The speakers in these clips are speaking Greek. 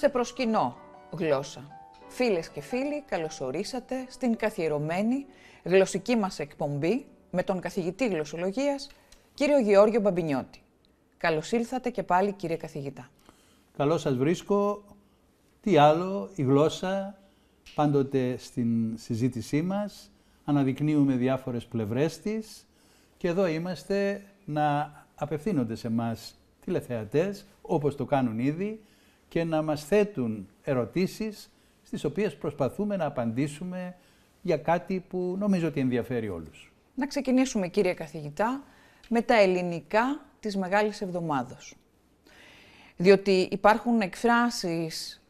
σε προσκυνώ γλώσσα. Φίλες και φίλοι, καλωσορίσατε στην καθιερωμένη γλωσσική μας εκπομπή με τον καθηγητή γλωσσολογίας, κύριο Γεώργιο Μπαμπινιώτη. Καλώς ήλθατε και πάλι κύριε καθηγητά. Καλώς σας βρίσκω. Τι άλλο, η γλώσσα πάντοτε στην συζήτησή μας, αναδεικνύουμε διάφορες πλευρές της και εδώ είμαστε να απευθύνονται σε μας τηλεθεατές, όπως το κάνουν ήδη, και να μας θέτουν ερωτήσεις στις οποίες προσπαθούμε να απαντήσουμε για κάτι που νομίζω ότι ενδιαφέρει όλους. Να ξεκινήσουμε κύριε καθηγητά με τα ελληνικά της Μεγάλης Εβδομάδος. Διότι υπάρχουν εκφράσεις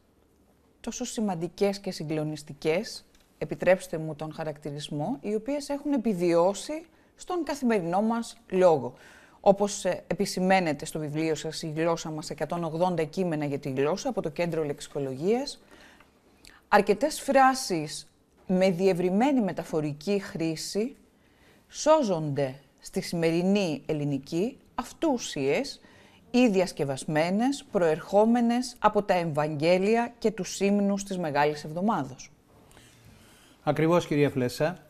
τόσο σημαντικές και συγκλονιστικές, επιτρέψτε μου τον χαρακτηρισμό, οι οποίες έχουν επιβιώσει στον καθημερινό μας λόγο. Όπως ε, επισημαίνεται στο βιβλίο σας η γλώσσα μας 180 κείμενα για τη γλώσσα από το Κέντρο Λεξικολογίας, αρκετές φράσεις με διευρυμένη μεταφορική χρήση σώζονται στη σημερινή ελληνική αυτούσιες ή διασκευασμένες, προερχόμενες από τα Ευαγγέλια και τους σύμνους της Μεγάλης Εβδομάδος. Ακριβώς κυρία Φλέσσα,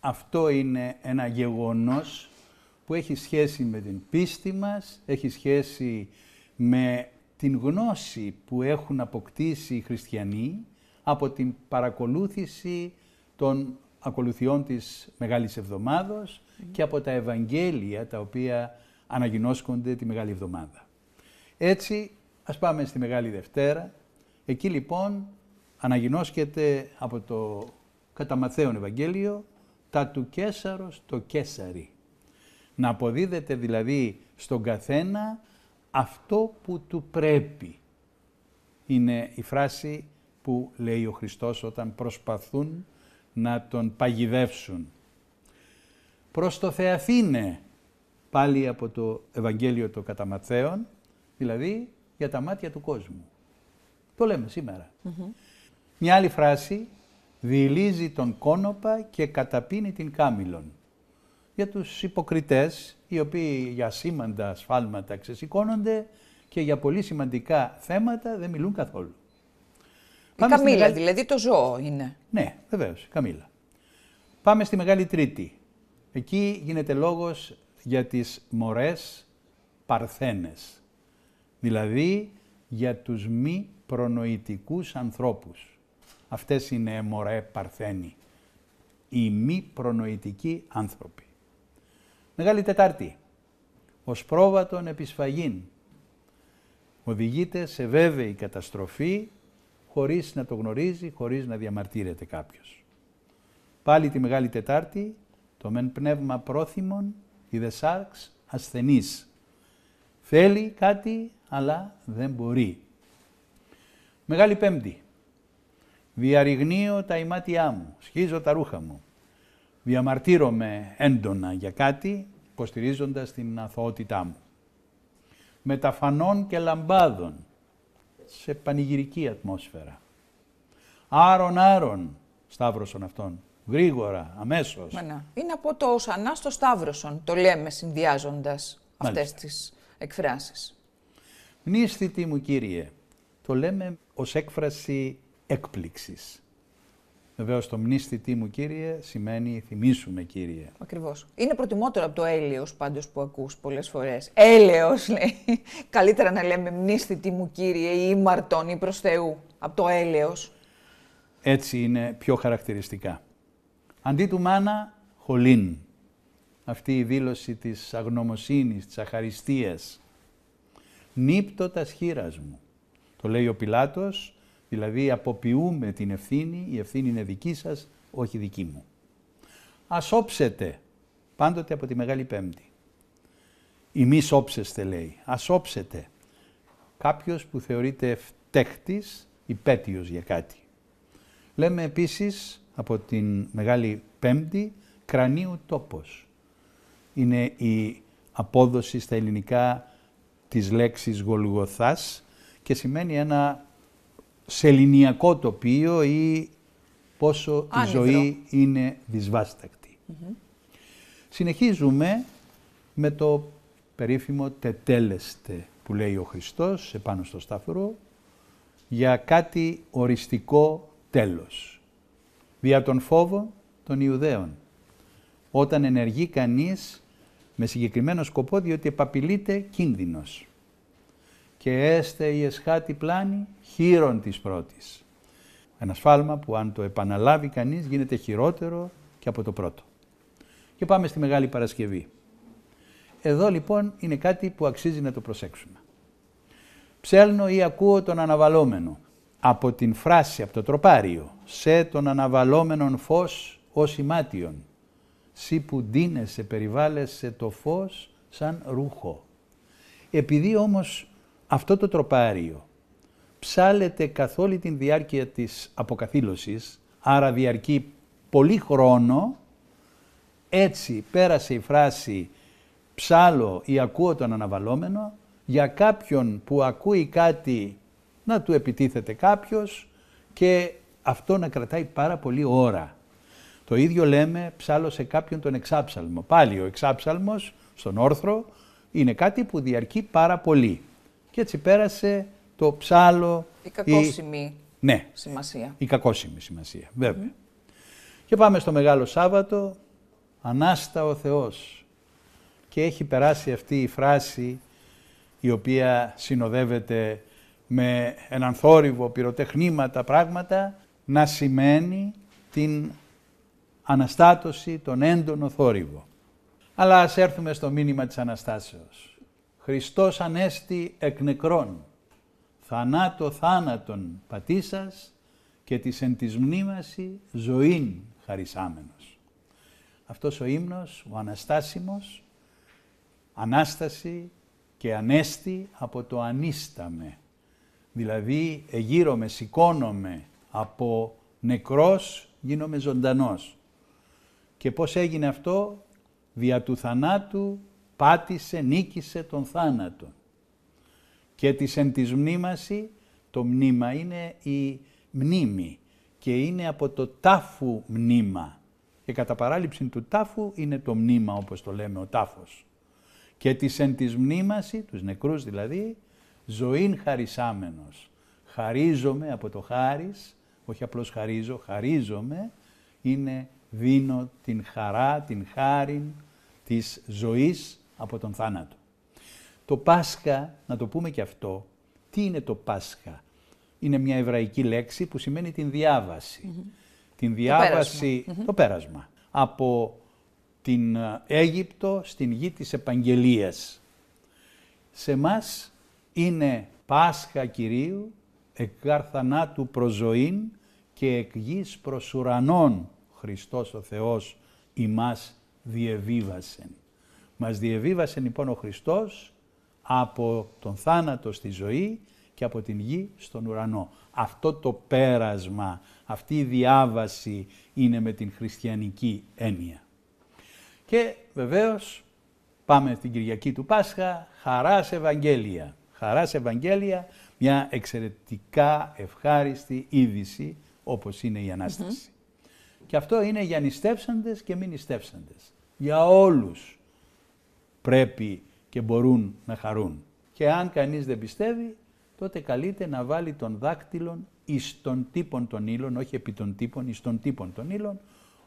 αυτό είναι ένα γεγονός που έχει σχέση με την πίστη μας, έχει σχέση με την γνώση που έχουν αποκτήσει οι χριστιανοί από την παρακολούθηση των ακολουθιών της Μεγάλης Εβδομάδος και από τα Ευαγγέλια τα οποία αναγινώσκονται τη Μεγάλη Εβδομάδα. Έτσι, ας πάμε στη Μεγάλη Δευτέρα. Εκεί λοιπόν αναγινώσκεται από το κατά Ματθαίον Ευαγγέλιο τα του Κέσαρος το Κέσαρι. Να αποδίδεται δηλαδή στον καθένα αυτό που του πρέπει. Είναι η φράση που λέει ο Χριστός όταν προσπαθούν να τον παγιδεύσουν. Προς το Θεαθήνε, πάλι από το Ευαγγέλιο το Καταματθέων, δηλαδή για τα μάτια του κόσμου. Το λέμε Μια άλλη φράση, διηλίζει τον κόνοπα και καταπίνει την κάμιλον. Για τους υποκριτές, οι οποίοι για σήμαντα σφάλματα ξεσηκώνονται και για πολύ σημαντικά θέματα δεν μιλούν καθόλου. Η Καμίλα, δηλαδή το ζώο είναι. Ναι, βεβαίως, Καμίλα. Πάμε στη Μεγάλη Τρίτη. Εκεί γίνεται λόγος για τις μορές παρθένες. Δηλαδή για τους μη προνοητικούς ανθρώπους. Αυτές είναι μωρέ παρθένοι. Οι μη προνοητικοί άνθρωποι. Μεγάλη Τετάρτη. Ως πρόβατον επισφαγήν. Οδηγείται σε βέβαιη καταστροφή χωρίς να το γνωρίζει, χωρίς να διαμαρτύρεται κάποιος. Πάλι τη Μεγάλη Τετάρτη, το μεν πνεύμα πρόθυμον, η δε σάρξ ασθενής. Θέλει κάτι, αλλά δεν μπορεί. Μεγάλη Πέμπτη. Διαρριγνύω τα ημάτια μου, σχίζω τα ρούχα μου. Διαμαρτύρομαι έντονα για κάτι, υποστηρίζοντας την αθωότητά μου. Μεταφανών και λαμπάδων, σε πανηγυρική ατμόσφαιρα. Άρον, άρον, Σταύρωσον αυτόν. Γρήγορα, αμέσως. Μανά. Είναι από το οσανά στο Σταύρωσον, το λέμε συνδυάζοντας αυτές τις εκφράσεις. Νίσθητη μου Κύριε, το λέμε ως έκφραση έκπληξης. Βεβαίως το μνήστητή μου κύριε σημαίνει θυμίσουμε κύριε. Ακριβώς. Είναι προτιμότερο από το έλεος πάντως που ακούς πολλές φορές. Έλεος λέει. Καλύτερα να λέμε μνήστητή μου κύριε ή μαρτών ή προς Θεού από το έλεος. Έτσι είναι πιο χαρακτηριστικά. Αντί του μάνα, χολήν. Αυτή η δήλωση της αγνωμοσύνης, της αχαριστίας. Νύπτω τας σχήρας μου. Το λέει ο Πιλάτος Δηλαδή αποποιούμε την ευθύνη, η ευθύνη είναι δική σας, όχι δική μου. Ας όψετε, πάντοτε από τη Μεγάλη Πέμπτη. Η μη όψεστε λέει, ας όψετε. Κάποιος που θεωρείται φταίχτης, υπέτειος για κάτι. Λέμε επίσης από την Μεγάλη Πέμπτη κρανίου τόπος. Είναι η απόδοση στα ελληνικά της λέξης Γολγοθάς και σημαίνει ένα σεληνιακό τοπίο ή πόσο η ζωή είναι δυσβάστακτη. Συνεχίζουμε με το περίφημο τετέλεστε που λέει ο Χριστός επάνω στο σταυρό για κάτι οριστικό τέλος. Δια τον φόβο των Ιουδαίων. Όταν ενεργεί κανείς με συγκεκριμένο σκοπό διότι επαπειλείται κίνδυνος. Και έστε η εσχάτη πλάνη χείρον της πρώτης. Ένα σφάλμα που αν το επαναλάβει κανείς γίνεται χειρότερο και από το πρώτο. Και πάμε στη Μεγάλη Παρασκευή. Εδώ λοιπόν είναι κάτι που αξίζει να το προσέξουμε. Ψέλνω ή ακούω τον αναβαλόμενο. Από την φράση, από το τροπάριο, σε τον αναβαλόμενον φως ως ημάτιον. Σύ που ντύνεσαι, περιβάλλεσαι το φως σαν ρούχο. Επειδή όμως αυτό το τροπάριο ψάλεται καθ' όλη την διάρκεια της αποκαθήλωσης, άρα διαρκεί πολύ χρόνο, έτσι πέρασε η φράση ψάλω ή ακούω τον αναβαλόμενο, για κάποιον που ακούει κάτι να του επιτίθεται κάποιος και αυτό να κρατάει πάρα πολύ ώρα. Το ίδιο λέμε ψάλω σε κάποιον τον εξάψαλμο. Πάλι ο εξάψαλμος στον όρθρο είναι κάτι που διαρκεί πάρα πολύ. Και έτσι πέρασε το ψάλο... Η κακόσιμη ναι, σημασία. Η κακόσιμη σημασία, βέβαια. Και πάμε στο Μεγάλο Σάββατο, Ανάστα ο Θεός. Και έχει περάσει αυτή η φράση η οποία συνοδεύεται με έναν θόρυβο, πυροτεχνήματα, πράγματα, να σημαίνει την αναστάτωση, τον έντονο θόρυβο. Αλλά ας έρθουμε στο μήνυμα της Αναστάσεως. Χριστός Ανέστη εκ νεκρών, θανάτο θάνατον πατήσας και της εν της μνήμαση ζωήν χαρισάμενος. Αυτός ο ύμνος, ο Αναστάσιμος, Ανάσταση και Ανέστη από το ανίσταμε. Δηλαδή εγείρομαι, σηκώνομαι από νεκρός γίνομαι ζωντανός. Και πώς έγινε αυτό, δια του θανάτου πάτησε, νίκησε τον θάνατο. Και της εν της μνήμαση, το μνήμα είναι η μνήμη και είναι από το τάφου μνήμα. Και κατά παράληψη του τάφου είναι το μνήμα όπως το λέμε ο τάφος. Και της εν της μνήμαση, τους νεκρούς δηλαδή, ζωήν χαρισάμενος. Χαρίζομαι από το χάρις, όχι απλώς χαρίζω, χαρίζομαι, είναι δίνω την χαρά, την χάρη της ζωής από τον θάνατο. Το Πάσχα, να το πούμε και αυτό, τι είναι το Πάσχα; Είναι μια εβραϊκή λέξη που σημαίνει την διάβαση. Την διάβαση, το πέρασμα. Από την ε, Αίγυπτο στην γη της Επαγγελίας. Σε μας είναι Πάσχα Κυρίου, εκ θανάτου προς ζωήν και εκ γης προς ουρανών Χριστός ο Θεός ημάς διεβίβασεν. Μας διεβίβασε λοιπόν ο Χριστός από τον θάνατο στη ζωή και από την γη στον ουρανό. Αυτό το πέρασμα, αυτή η διάβαση είναι με την χριστιανική έννοια. Και βεβαίως πάμε στην Κυριακή του Πάσχα, χαράς Ευαγγέλια. Χαράς Ευαγγέλια, μια εξαιρετικά ευχάριστη είδηση όπως είναι η Ανάσταση. Και αυτό είναι για νηστεύσαντες και μη νηστεύσαντες. Για όλους πρέπει και μπορούν να χαρούν. Και αν κανείς δεν πιστεύει, τότε καλείται να βάλει τον δάκτυλον εις των τύπων των ύλων, όχι επί των τύπων, εις των τύπων των ύλων,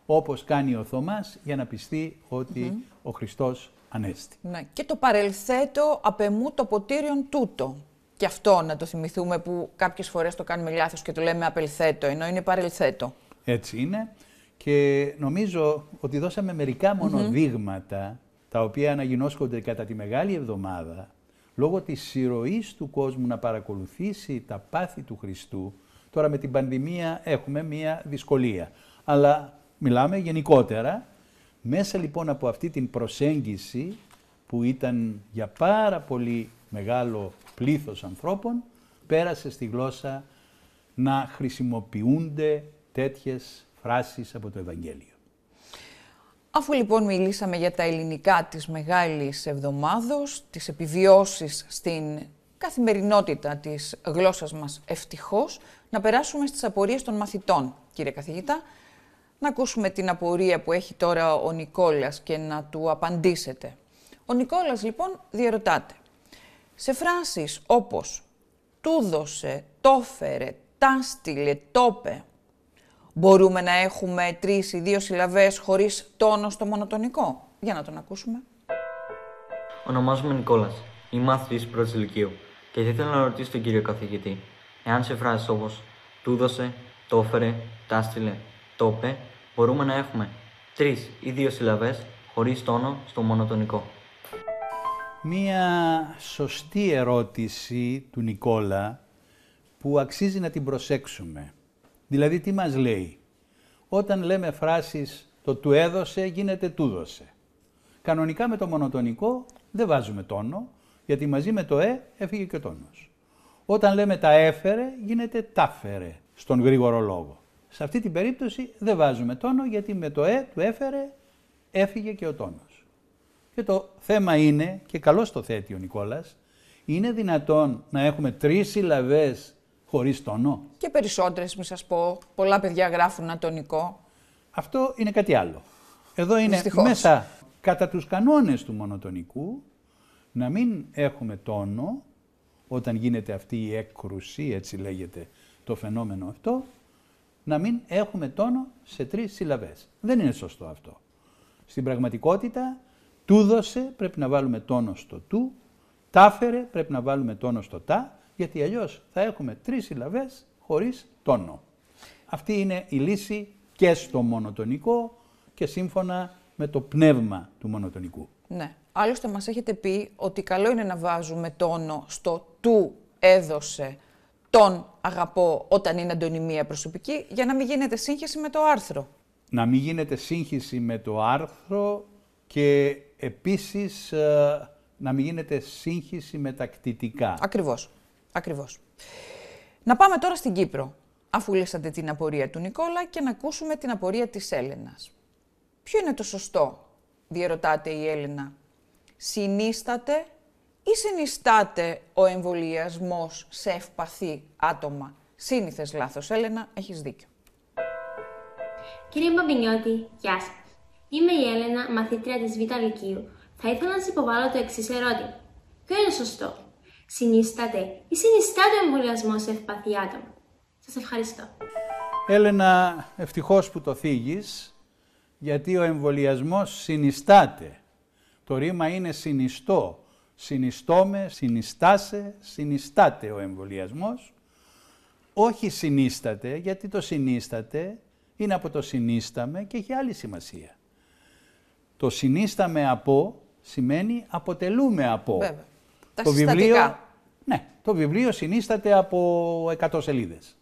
όπως κάνει ο Θωμάς για να πιστεί ότι ο Χριστός ανέστη. Ναι. Και το παρελθέτω απεμού το ποτήριον τούτο. Και αυτό να το θυμηθούμε που κάποιες φορές το κάνουμε λάθος και το λέμε απελθέτω, ενώ είναι παρελθέτω. Έτσι είναι. Και νομίζω ότι δώσαμε μερικά δείγματα τα οποία αναγινώσκονται κατά τη Μεγάλη Εβδομάδα λόγω της συρροής του κόσμου να παρακολουθήσει τα πάθη του Χριστού. Τώρα με την πανδημία έχουμε μία δυσκολία. Αλλά μιλάμε γενικότερα. Μέσα λοιπόν από αυτή την προσέγγιση που ήταν για πάρα πολύ μεγάλο πλήθος ανθρώπων, πέρασε στη γλώσσα να χρησιμοποιούνται τέτοιες φράσεις από το Ευαγγέλιο. Αφού λοιπόν μιλήσαμε για τα ελληνικά της Μεγάλης Εβδομάδος, τις επιβιώσεις στην καθημερινότητα της γλώσσας μας ευτυχώς, να περάσουμε στις απορίες των μαθητών, κύριε καθηγητά, να ακούσουμε την απορία που έχει τώρα ο Νικόλας και να του απαντήσετε. Ο Νικόλας λοιπόν διαρωτάται, σε φράσεις όπως του δώσε, το φέρε, τα στείλε, το πε. Μπορούμε να έχουμε τρεις ή δύο συλλαβές χωρίς τόνο στο μονοτονικό; Για να τον ακούσουμε. Ονομάζομαι Νικόλας. Είμαι μάθητης πρώτης ηλικίου και θα ήθελα να ρωτήσω τον κύριο καθηγητή εάν σε φράσεις όπως του δώσε, το έφερε, τα στείλε, το είπε, μπορούμε να έχουμε τρεις ή δύο συλλαβές χωρίς τόνο στο μονοτονικό. Μία σωστή ερώτηση του Νικόλα που αξίζει να την προσέξουμε. Δηλαδή τι μας λέει; Όταν λέμε φράσεις το του έδωσε γίνεται του δώσε. Κανονικά με το μονοτονικό δεν βάζουμε τόνο, γιατί μαζί με το ε έφυγε και ο τόνος. Όταν λέμε τα έφερε, γίνεται τάφερε στον γρήγορο λόγο. Σε αυτή την περίπτωση δεν βάζουμε τόνο, γιατί με το ε του έφερε έφυγε και ο τόνος. Και το θέμα είναι, και καλώς το θέτει ο Νικόλας, είναι δυνατόν να έχουμε τρεις συλλαβές χωρίς τόνο. Και περισσότερες, μη σας πω, πολλά παιδιά γράφουν ατονικό. Αυτό είναι κάτι άλλο. Εδώ είναι Δυστυχώς. μέσα κατά τους κανόνες του μονοτονικού να μην έχουμε τόνο όταν γίνεται αυτή η έκρουση, έτσι λέγεται το φαινόμενο αυτό, να μην έχουμε τόνο σε τρεις συλλαβές. Δεν είναι σωστό αυτό. Στην πραγματικότητα, του δώσε πρέπει να βάλουμε τόνο στο του, τάφερε πρέπει να βάλουμε τόνο στο τα, γιατί αλλιώς θα έχουμε τρεις συλλαβές χωρίς τόνο. Αυτή είναι η λύση και στο μονοτονικό και σύμφωνα με το πνεύμα του μονοτονικού. Ναι. Άλλωστε μας έχετε πει ότι καλό είναι να βάζουμε τόνο στο του έδωσε τον αγαπώ όταν είναι αντωνυμία προσωπική για να μην γίνεται σύγχυση με το άρθρο. Να μην γίνεται σύγχυση με το άρθρο και επίσης ε, να μην γίνεται σύγχυση με τα κτητικά. Ακριβώς. Ακριβώς. Να πάμε τώρα στην Κύπρο, αφού λύσατε την απορία του Νικόλα και να ακούσουμε την απορία της Έλενας. Ποιο είναι το σωστό, διερωτάται η Έλενα. Συνίσταται ή συνιστάται ο εμβολιασμός σε ευπαθή άτομα; Σύνηθες λάθος, Έλενα, έχεις δίκιο. Κύριε Μπαμπινιώτη, γεια σας. Είμαι η Έλενα, μαθήτρια της Β' Λυκείου. Θα ήθελα να σας υποβάλω το εξής ερώτημα. Ποιο είναι το σωστό, Συνίσταται ή συνιστάται ο εμβολιασμός σε ευπαθή άτομα. Σας ευχαριστώ. Έλενα, ευτυχώς που το θίγεις, γιατί ο εμβολιασμός συνιστάται. Το ρήμα είναι συνιστώ. Συνιστώμε, συνιστάσε, συνιστάται ο εμβολιασμός. Όχι συνίσταται, γιατί το συνίσταται είναι από το συνίσταμε και έχει άλλη σημασία. Το συνίσταμε από σημαίνει αποτελούμε από. Βέβαια. Τα το βιβλίο, συστατικά. ναι, το βιβλίο συνίσταται από 100 σελίδες.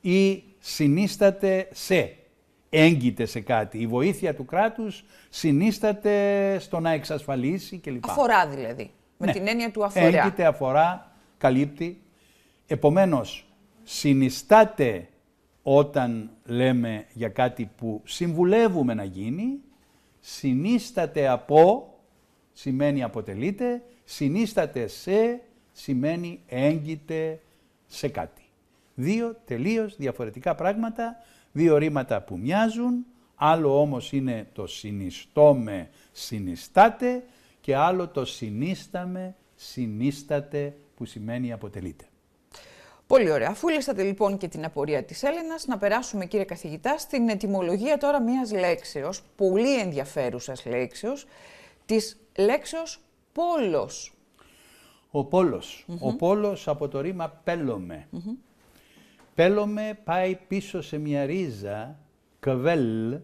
Ή συνίσταται σε, έγκυται σε κάτι. Η βοήθεια του κράτους συνίσταται στο να εξασφαλίσει κλπ. Αφορά δηλαδή. Με Ναι. την έννοια του αφορά. Έγκυται, αφορά, καλύπτει. Επομένως, συνιστάται όταν λέμε για κάτι που συμβουλεύουμε να γίνει, συνίσταται από, σημαίνει αποτελείται, συνίσταται σε, σημαίνει έγκυται σε κάτι. Δύο τελείως διαφορετικά πράγματα, δύο ρήματα που μοιάζουν, άλλο όμως είναι το συνιστώμε, συνιστάται και άλλο το συνίσταμε, συνίσταται που σημαίνει αποτελείται. Πολύ ωραία. Αφού λύσατε λοιπόν και την απορία της Έλενας, να περάσουμε κύριε καθηγητά στην ετυμολογία τώρα μιας λέξεως, πολύ ενδιαφέρουσας λέξεως, της λέξεως πόλος. Ο πόλος. Ο πόλος από το ρήμα πέλωμε. Πέλωμε πάει πίσω σε μια ρίζα, καβέλ,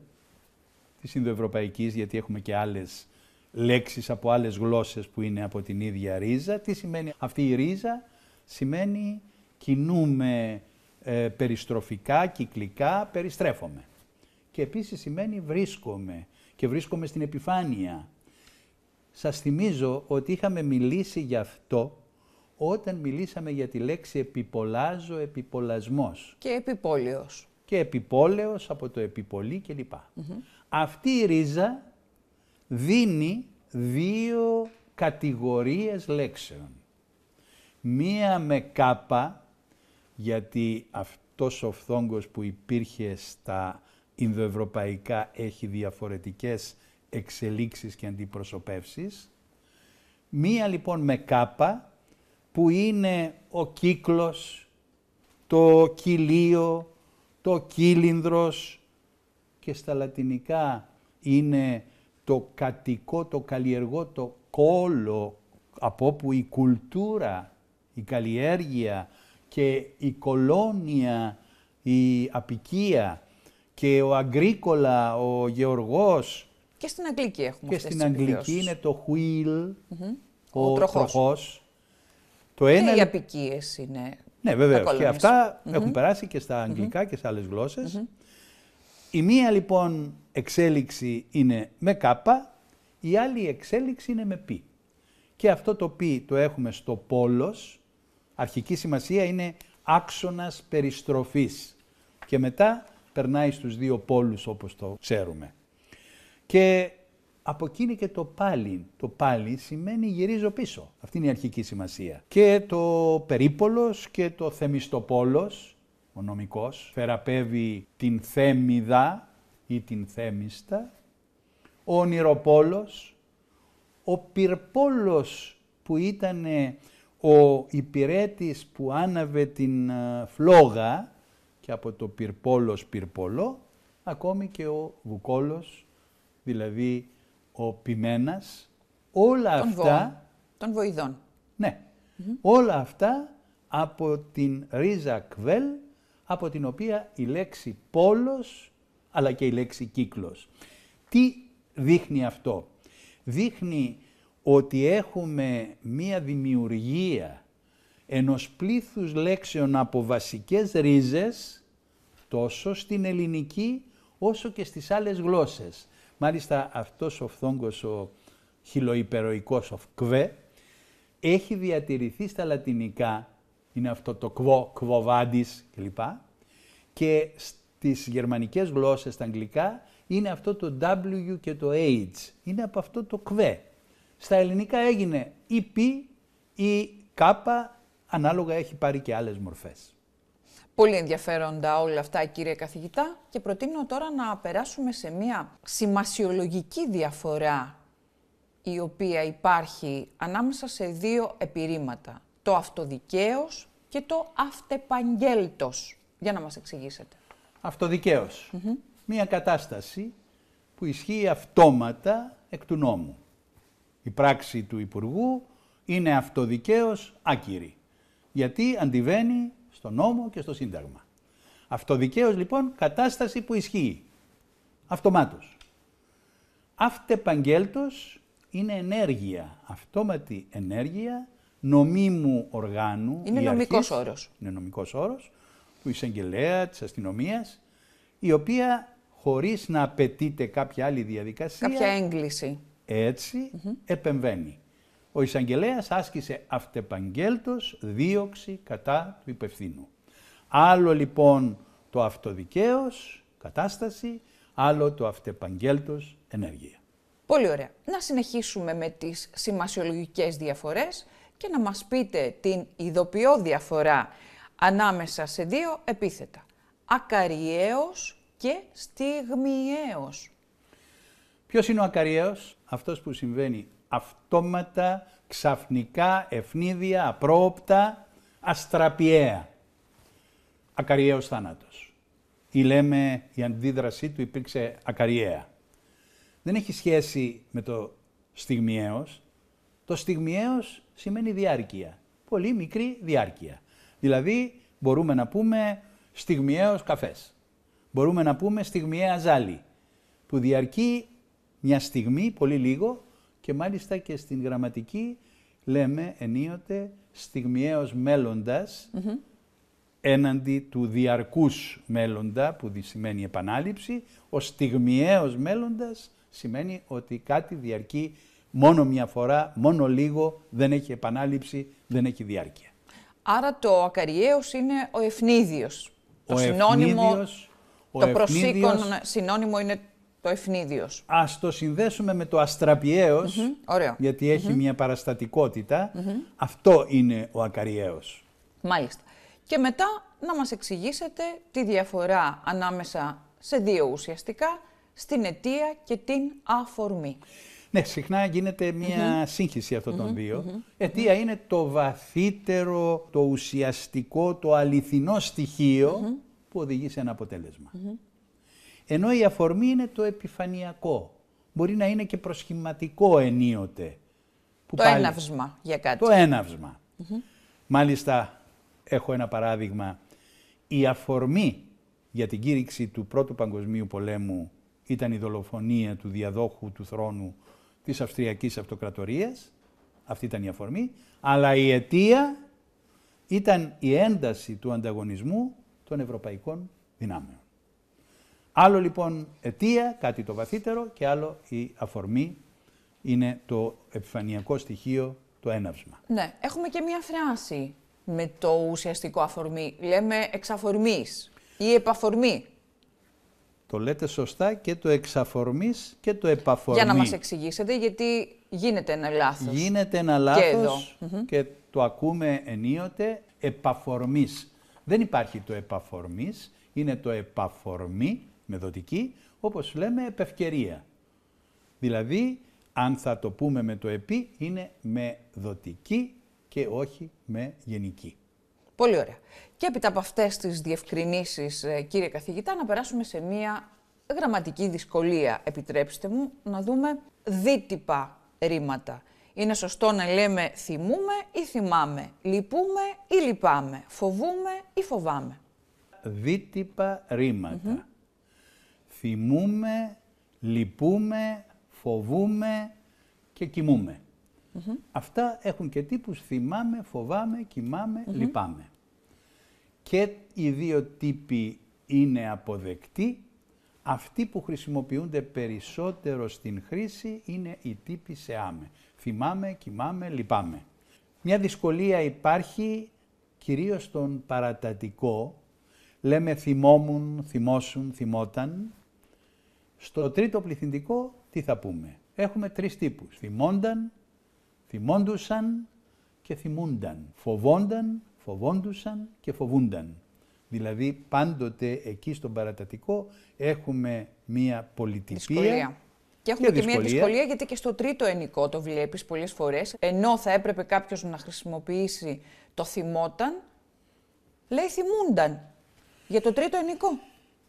της Ινδοευρωπαϊκής, γιατί έχουμε και άλλες λέξεις από άλλες γλώσσες που είναι από την ίδια ρίζα. Τι σημαίνει αυτή η ρίζα, σημαίνει κινούμε ε, περιστροφικά, κυκλικά, περιστρέφομαι. Και επίσης σημαίνει βρίσκομαι και βρίσκομαι στην επιφάνεια. Σας θυμίζω ότι είχαμε μιλήσει γι' αυτό όταν μιλήσαμε για τη λέξη επιπολάζω, επιπολασμός Και επιπόλαιος. και επιπόλαιος από το επιπολή κλπ. Αυτή η ρίζα δίνει δύο κατηγορίες λέξεων. Μία με κάπα, γιατί αυτός ο φθόγκος που υπήρχε στα Ινδοευρωπαϊκά έχει διαφορετικές εξελίξεις και αντιπροσωπεύσεις. Μία λοιπόν με κάπα που είναι ο κύκλος, το κυλίο, το κύλινδρος και στα λατινικά είναι το κατοικό, το καλλιεργό, το κόλο, από όπου η κουλτούρα, η καλλιέργεια και η κολόνια, η απικία και ο αγκρίκολα, ο γεωργός. Και στην Αγγλική έχουμε Και αυτές στην τις Αγγλική επιβιώσεις. είναι το wheel, Ο ο, τροχός. τροχός. Το Και ένα οι απικίες είναι ναι, βεβαίως. Και colonies. αυτα έχουν περάσει και στα αγγλικά και σε άλλες γλώσσες. Η μία λοιπόν εξέλιξη είναι με κάπα, η άλλη εξέλιξη είναι με πι. Και αυτό το πι το έχουμε στο πόλος, αρχική σημασία είναι άξονας περιστροφής. Και μετά περνάει στους δύο πόλους όπως το ξέρουμε. Και από εκείνη και το πάλι. Το πάλι σημαίνει γυρίζω πίσω. Αυτή είναι η αρχική σημασία. Και το περίπολος και το θεμιστοπόλος, ο νομικός, θεραπεύει την θέμιδα ή την θέμιστα. Ο ονειροπόλος, ο πυρπόλος που ήταν ο υπηρέτης που άναβε την ε, φλόγα και από το πυρπόλος πυρπολό, ακόμη και ο βουκόλος, δηλαδή ο ποιμένας, όλα των αυτά, βοών, των βοηδών. ναι, όλα αυτά από την ρίζα κβέλ, από την οποία η λέξη πόλος, αλλά και η λέξη κύκλος. Τι δείχνει αυτό; Δείχνει ότι έχουμε μία δημιουργία ενός πλήθους λέξεων από βασικές ρίζες, τόσο στην ελληνική όσο και στις άλλες γλώσσες. Μάλιστα αυτός ο φθόγκος, ο χιλοϊπεροϊκός, ο κβέ, έχει διατηρηθεί στα λατινικά, είναι αυτό το κβο, κβοβάντης κλπ. Και στις γερμανικές γλώσσες, στα αγγλικά, είναι αυτό το W και το H. Είναι από αυτό το κβέ. Στα ελληνικά έγινε ή π ή κάπα, ανάλογα έχει πάρει και άλλες μορφές. Πολύ ενδιαφέροντα όλα αυτά, κύριε καθηγητά, και προτείνω τώρα να περάσουμε σε μια σημασιολογική διαφορά η οποία υπάρχει ανάμεσα σε δύο επιρρήματα. Το αυτοδικαίως και το αυτεπαγγέλτος. Για να μας εξηγήσετε. Αυτοδικαίως. Μία κατάσταση που ισχύει αυτόματα εκ του νόμου. Η πράξη του Υπουργού είναι αυτοδικαίως άκυρη. Γιατί αντιβαίνει στο νόμο και στο Σύνταγμα. Αυτοδικαίως λοιπόν κατάσταση που ισχύει. Αυτομάτως. Αυτεπαγγέλτος είναι ενέργεια, αυτόματη ενέργεια νομίμου οργάνου. Είναι ή νομικός αρχής, όρος. Είναι νομικός όρος του εισαγγελέα, της αστυνομίας, η οποία χωρίς να απαιτείται κάποια άλλη διαδικασία, Κάποια έγκληση. έτσι επεμβαίνει. Ο εισαγγελέας άσκησε αυτεπαγγέλτος δίωξη κατά του υπευθύνου. Άλλο λοιπόν το αυτοδικαίως, κατάσταση, άλλο το αυτεπαγγέλτος, ενέργεια. Πολύ ωραία. Να συνεχίσουμε με τις σημασιολογικές διαφορές και να μας πείτε την ειδοποιώ διαφορά ανάμεσα σε δύο επίθετα. Ακαριέως και στιγμιαίος. Ποιος είναι ο ακαριαίος; Αυτός που συμβαίνει αυτόματα, ξαφνικά, ευνίδια, απρόοπτα, αστραπιαία. Ακαριαίος θάνατος. Ή λέμε η αντίδρασή του υπήρξε ακαριαία. Δεν έχει σχέση με το στιγμιαίος. Το στιγμιαίος σημαίνει διάρκεια. Πολύ μικρή διάρκεια. Δηλαδή μπορούμε να πούμε στιγμιαίος καφές. Μπορούμε να πούμε στιγμιαία ζάλη που διαρκεί μια στιγμή, πολύ λίγο και μάλιστα και στην γραμματική λέμε ενίοτε στιγμιαίος μέλλοντας έναντι του διαρκούς μέλλοντα που δι- σημαίνει επανάληψη, ο στιγμιαίος μέλλοντας σημαίνει ότι κάτι διαρκεί μόνο μια φορά, μόνο λίγο, δεν έχει επανάληψη, δεν έχει διάρκεια. Άρα το ακαριέως είναι ο ευνίδιος. Το Ο συνώνυμο, ευνίδιος- ο το προσήκον ευνίδιος- συνώνυμο είναι το ευνίδιος. Ας το συνδέσουμε με το αστραπιαίος, Ωραίο. γιατί έχει μια παραστατικότητα. Αυτό είναι ο ακαριαίος. Μάλιστα. Και μετά να μας εξηγήσετε τη διαφορά ανάμεσα σε δύο ουσιαστικά, στην αιτία και την αφορμή. Ναι, συχνά γίνεται μια σύγχυση αυτών των δύο. Αιτία είναι το βαθύτερο, το ουσιαστικό, το αληθινό στοιχείο που οδηγεί σε ένα αποτέλεσμα. Ενώ η αφορμή είναι το επιφανειακό. Μπορεί να είναι και προσχηματικό ενίοτε. Που το έναυσμα για κάτι. Το έναυσμα. Μάλιστα, έχω ένα παράδειγμα. Η αφορμή για την κήρυξη του Πρώτου Παγκοσμίου Πολέμου ήταν η δολοφονία του διαδόχου του θρόνου της Αυστριακής Αυτοκρατορίας. Αυτή ήταν η αφορμή. Αλλά η αιτία ήταν η ένταση του ανταγωνισμού των ευρωπαϊκών δυνάμεων. Άλλο λοιπόν αιτία, κάτι το βαθύτερο, και άλλο η αφορμή είναι το επιφανειακό στοιχείο, το έναυσμα. Ναι, έχουμε και μία φράση με το ουσιαστικό αφορμή. Λέμε εξαφορμής ή επαφορμή. Το λέτε σωστά και το εξαφορμής και το επαφορμή. Για να μας εξηγήσετε, γιατί γίνεται ένα λάθος. Γίνεται ένα λάθος και, το ακούμε ενίοτε επαφορμής. Δεν υπάρχει το επαφορμής, είναι το επαφορμή με δοτική, όπως λέμε επευκαιρία. Δηλαδή, αν θα το πούμε με το επί, είναι με δοτική και όχι με γενική. Πολύ ωραία. Και έπειτα από αυτές τις διευκρινήσεις, ε, κύριε καθηγητά, να περάσουμε σε μία γραμματική δυσκολία. Επιτρέψτε μου να δούμε δίτυπα ρήματα. Είναι σωστό να λέμε θυμούμε ή θυμάμαι, λυπούμε ή λυπάμαι, φοβούμε ή φοβάμαι. Δίτυπα ρήματα. Θυμούμε, λυπούμε, φοβούμε και κοιμούμε. Αυτά έχουν και τύπους θυμάμαι, φοβάμαι, κοιμάμαι, λυπάμαι. Και οι δύο τύποι είναι αποδεκτοί. Αυτοί που χρησιμοποιούνται περισσότερο στην χρήση είναι οι τύποι σε άμε. Θυμάμαι, κοιμάμαι, λυπάμαι. Μια δυσκολία υπάρχει κυρίως στον παρατατικό. Λέμε θυμόμουν, θυμώσουν, θυμόταν. Στο τρίτο πληθυντικό τι θα πούμε; Έχουμε τρεις τύπους. Θυμόνταν, θυμόντουσαν και θυμούνταν. Φοβόνταν, φοβόντουσαν και φοβούνταν. Δηλαδή πάντοτε εκεί στον παρατατικό έχουμε μία πολιτική Δυσκολία. Και έχουμε και, μια δυσκολία γιατί και στο τρίτο ενικό το βλέπεις πολλές φορές, ενώ θα έπρεπε κάποιος να χρησιμοποιήσει το θυμόταν, λέει θυμούνταν για το τρίτο ενικό.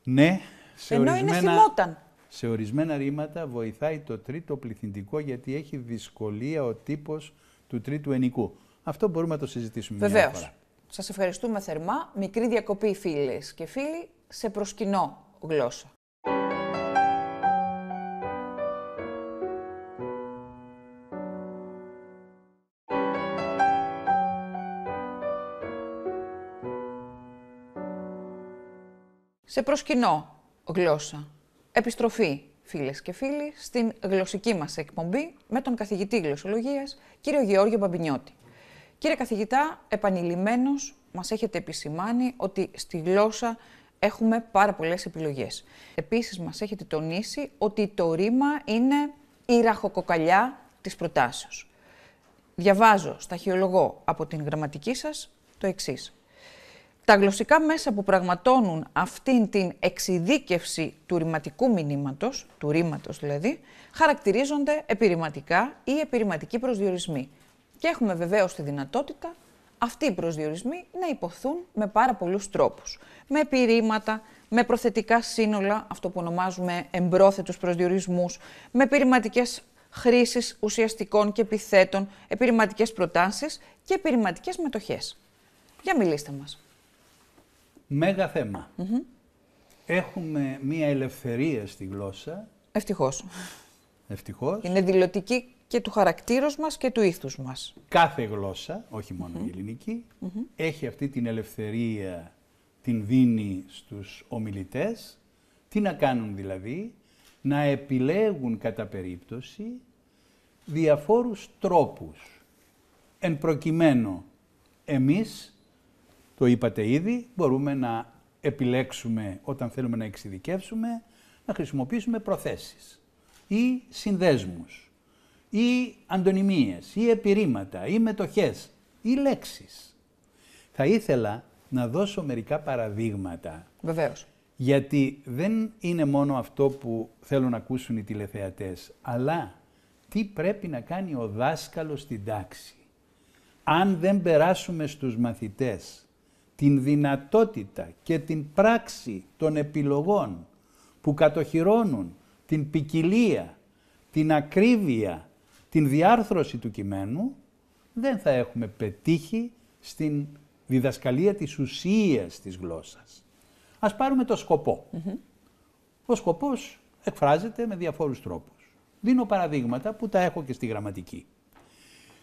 Ναι, σε ενώ είναι θυμόταν. Σε ορισμένα ρήματα βοηθάει το τρίτο πληθυντικό γιατί έχει δυσκολία ο τύπος του τρίτου ενικού. Αυτό μπορούμε να το συζητήσουμε Βεβαίως. μια φορά. Σας ευχαριστούμε θερμά. Μικρή διακοπή φίλες και φίλοι σε προσκυνώ γλώσσα. Σε προσκυνώ γλώσσα. Επιστροφή, φίλες και φίλοι, στην γλωσσική μας εκπομπή με τον καθηγητή γλωσσολογίας, κύριο Γεώργιο Μπαμπινιώτη. Κύριε καθηγητά, επανειλημμένος μας έχετε επισημάνει ότι στη γλώσσα έχουμε πάρα πολλές επιλογές. Επίσης μας έχετε τονίσει ότι το ρήμα είναι η ραχοκοκαλιά της προτάσεως. Διαβάζω, σταχυολογώ από την γραμματική σας το εξής. Τα γλωσσικά μέσα που πραγματώνουν αυτήν την εξειδίκευση του ρηματικού μηνύματος, του ρήματος δηλαδή, χαρακτηρίζονται επιρρηματικά ή επιρρηματικοί προσδιορισμοί. Και έχουμε βεβαίως τη δυνατότητα αυτοί οι προσδιορισμοί να υποθούν με πάρα πολλούς τρόπους. Με επιρρήματα, με προθετικά σύνολα, αυτό που ονομάζουμε εμπρόθετους προσδιορισμούς, με επιρρηματικές χρήσεις ουσιαστικών και επιθέτων, επιρρηματικές προτάσεις και επιρρηματικές μετοχές. Για μιλήστε μας. Μέγα Έχουμε μία ελευθερία στη γλώσσα. Ευτυχώς. Ευτυχώς. Είναι δηλωτική και του χαρακτήρος μας και του ήθους μας. Κάθε γλώσσα, όχι μόνο η ελληνικη έχει αυτή την ελευθερία, την δίνει στους ομιλητές. Τι να κάνουν δηλαδή, να επιλέγουν κατά περίπτωση διαφόρους τρόπους. Εν προκειμένου, εμείς, το είπατε ήδη, μπορούμε να επιλέξουμε όταν θέλουμε να εξειδικεύσουμε, να χρησιμοποιήσουμε προθέσεις ή συνδέσμους ή αντωνυμίες ή επιρρήματα ή μετοχές ή λέξεις. Θα ήθελα να δώσω μερικά παραδείγματα. Βεβαίως. Γιατί δεν είναι μόνο αυτό που θέλουν να ακούσουν οι τηλεθεατές, αλλά τι πρέπει να κάνει ο δάσκαλος στην τάξη. Αν δεν περάσουμε στους μαθητές την δυνατότητα και την πράξη των επιλογών που κατοχυρώνουν την ποικιλία, την ακρίβεια, την διάρθρωση του κειμένου, δεν θα έχουμε πετύχει στην διδασκαλία της ουσίας της γλώσσας. Ας πάρουμε το σκοπό. Ο σκοπός εκφράζεται με διαφόρους τρόπους. Δίνω παραδείγματα που τα έχω και στη γραμματική.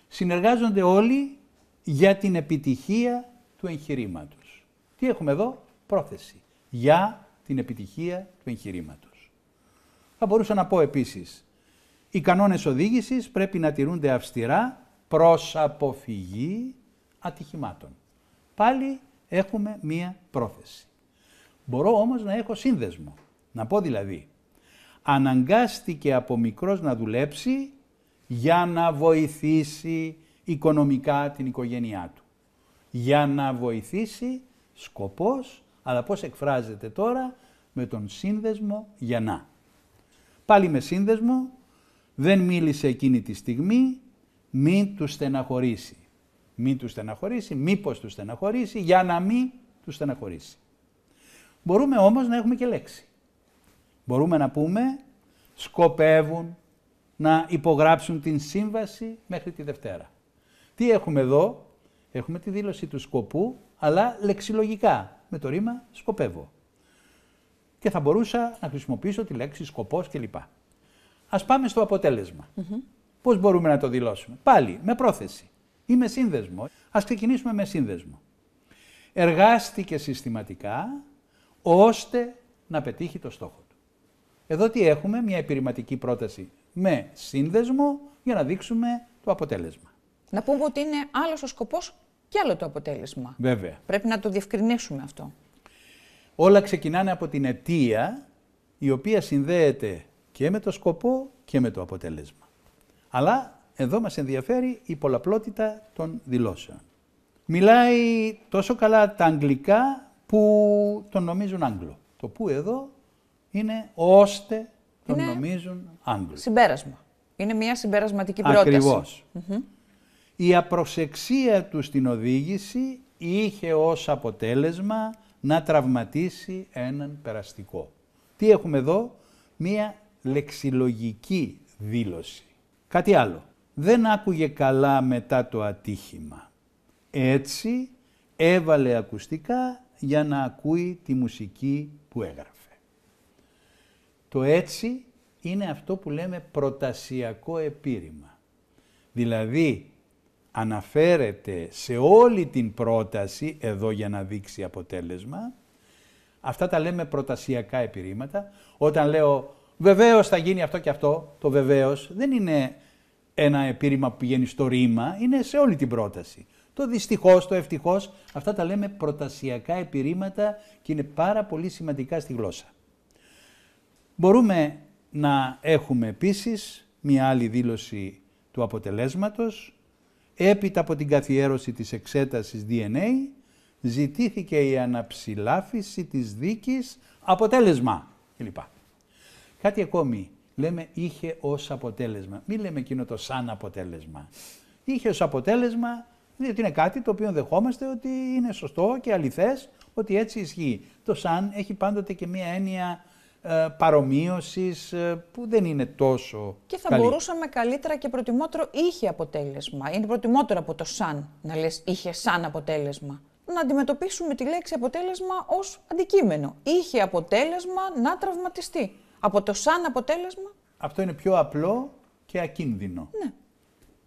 Συνεργάζονται όλοι για την επιτυχία του εγχειρήματος. Τι έχουμε εδώ, πρόθεση. Για την επιτυχία του εγχειρήματος. Θα μπορούσα να πω επίσης, οι κανόνες οδήγησης πρέπει να τηρούνται αυστηρά προς αποφυγή ατυχημάτων. Πάλι έχουμε μία πρόθεση. Μπορώ όμως να έχω σύνδεσμο. Να πω δηλαδή, αναγκάστηκε από μικρός να δουλέψει για να βοηθήσει οικονομικά την οικογένειά του. Για να βοηθήσει σκοπός, αλλά πώς εκφράζεται τώρα με τον σύνδεσμο για να. Πάλι με σύνδεσμο, δεν μίλησε εκείνη τη στιγμή, μην του στεναχωρήσει. Μην του στεναχωρήσει, μήπως του στεναχωρήσει, για να μην του στεναχωρήσει. Μπορούμε όμως να έχουμε και λέξη. Μπορούμε να πούμε σκοπεύουν να υπογράψουν την σύμβαση μέχρι τη Δευτέρα. Τι έχουμε εδώ, έχουμε τη δήλωση του σκοπού, αλλά λεξιλογικά, με το ρήμα σκοπεύω. Και θα μπορούσα να χρησιμοποιήσω τη λέξη σκοπός κλπ. Ας πάμε στο αποτέλεσμα. Πώς μπορούμε να το δηλώσουμε; Πάλι, με πρόθεση ή με σύνδεσμο. Ας ξεκινήσουμε με σύνδεσμο. Εργάστηκε συστηματικά ώστε να πετύχει το στόχο του. Εδώ τι έχουμε, μια επιρρηματική πρόταση με σύνδεσμο για να δείξουμε το αποτέλεσμα. Να πούμε ότι είναι άλλος ο σκοπός και άλλο το αποτέλεσμα. Βέβαια. Πρέπει να το διευκρινίσουμε αυτό. Όλα ξεκινάνε από την αιτία, η οποία συνδέεται και με το σκοπό και με το αποτέλεσμα. Αλλά εδώ μας ενδιαφέρει η πολλαπλότητα των δηλώσεων. Μιλάει τόσο καλά τα αγγλικά που τον νομίζουν Άγγλο. Το που εδώ είναι ώστε τον νομίζουν Άγγλο. Συμπέρασμα. Είναι μια συμπερασματική πρόταση. Ακριβώς. Η απροσεξία του στην οδήγηση είχε ως αποτέλεσμα να τραυματίσει έναν περαστικό. Τι έχουμε εδώ, μία λεξιλογική δήλωση. Κάτι άλλο. Δεν άκουγε καλά μετά το ατύχημα. Έτσι έβαλε ακουστικά για να ακούει τη μουσική που έγραφε. Το έτσι είναι αυτό που λέμε προτασιακό επίρρημα. Δηλαδή αναφέρεται σε όλη την πρόταση, εδώ για να δείξει αποτέλεσμα, αυτά τα λέμε προτασιακά επιρρήματα. Όταν λέω βεβαίως θα γίνει αυτό και αυτό, το βεβαίως δεν είναι ένα επίρρημα που πηγαίνει στο ρήμα, είναι σε όλη την πρόταση. Το δυστυχώς, το ευτυχώς, αυτά τα λέμε προτασιακά επιρρήματα και είναι πάρα πολύ σημαντικά στη γλώσσα. Μπορούμε να έχουμε επίσης μια άλλη δήλωση του αποτελέσματος, Έπειτα από την καθιέρωση της εξέτασης DNA, ζητήθηκε η αναψηλάφιση της δίκης, αποτέλεσμα κλπ. Κάτι ακόμη, λέμε είχε ως αποτέλεσμα. Μην λέμε εκείνο το σαν αποτέλεσμα. Είχε ως αποτέλεσμα, διότι είναι κάτι το οποίο δεχόμαστε ότι είναι σωστό και αληθές, ότι έτσι ισχύει. Το σαν έχει πάντοτε και μία έννοια ε, παρομοίωσης ε, που δεν είναι τόσο Και θα μπορούσαμε καλύτερα και προτιμότερο είχε αποτέλεσμα. Είναι προτιμότερο από το σαν να λες είχε σαν αποτέλεσμα. Να αντιμετωπίσουμε τη λέξη αποτέλεσμα ως αντικείμενο. Είχε αποτέλεσμα να τραυματιστεί. Από το σαν αποτέλεσμα; Αυτό είναι πιο απλό και ακίνδυνο. Ναι.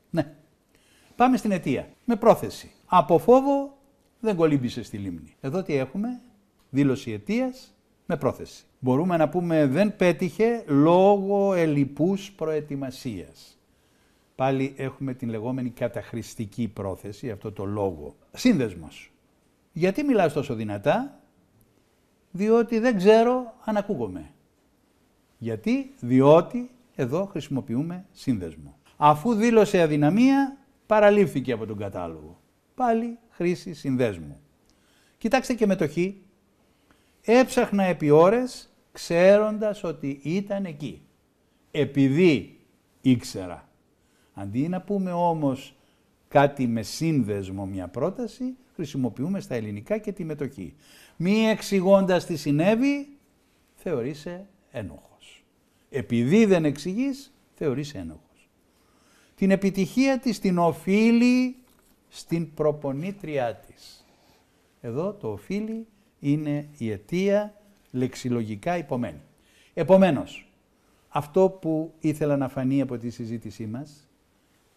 Ναι. Πάμε στην αιτία. Με πρόθεση. Από φόβο δεν κολύμπησε στη λίμνη. Εδώ τι έχουμε; Δήλωση αιτίας με πρόθεση. Μπορούμε να πούμε δεν πέτυχε λόγω ελλειπούς προετοιμασίας. Πάλι έχουμε την λεγόμενη καταχρηστική πρόθεση, αυτό το λόγο. Σύνδεσμος. Γιατί μιλάς τόσο δυνατά, διότι δεν ξέρω αν ακούγομαι. Γιατί, διότι εδώ χρησιμοποιούμε σύνδεσμο. Αφού δήλωσε αδυναμία, παραλήφθηκε από τον κατάλογο. Πάλι χρήση συνδέσμου. Κοιτάξτε και με το χ, Έψαχνα επί ώρες ξέροντας ότι ήταν εκεί. Επειδή ήξερα Αντί να πούμε όμως κάτι με σύνδεσμο μια πρόταση, χρησιμοποιούμε στα ελληνικά και τη μετοχή. Μη εξηγώντας τι συνέβη, θεωρείσαι ένοχος. Επειδή δεν εξηγείς, θεωρείσαι ένοχος. Την επιτυχία της την οφείλει στην προπονήτριά της. Εδώ το οφείλει είναι η αιτία λεξιλογικά υπομένη. Επομένως, αυτό που ήθελα να φανεί από τη συζήτησή μας,